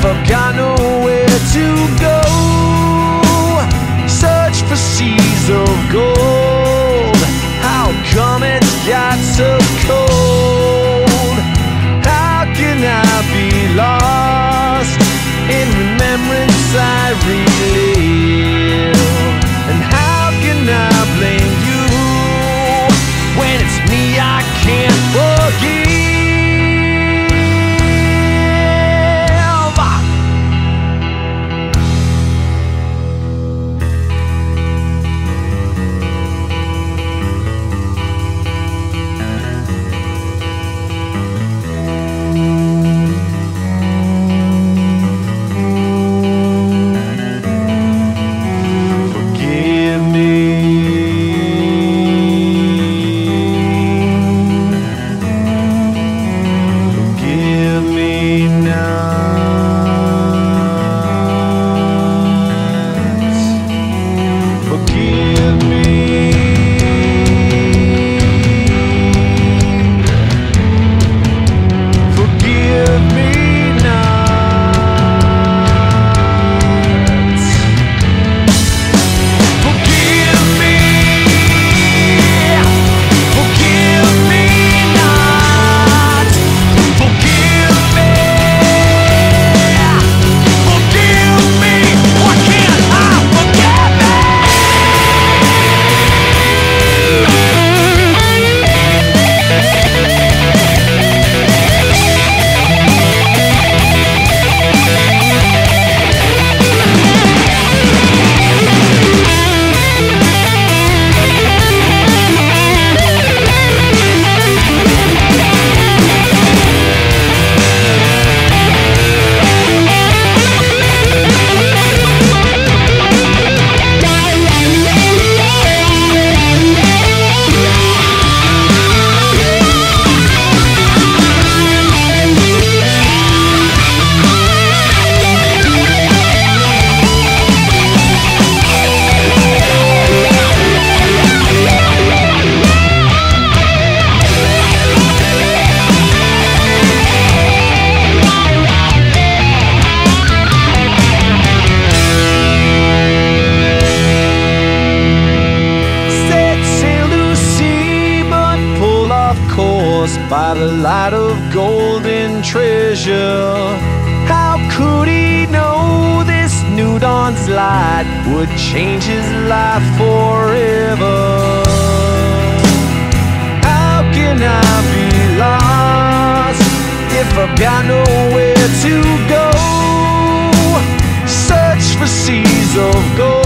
forgot nowhere to go. Search for seas of gold. How come it? by the light of golden treasure. How could he know this new dawn's light would change his life forever? How can I be lost if I've got nowhere to go? Search for seas of gold.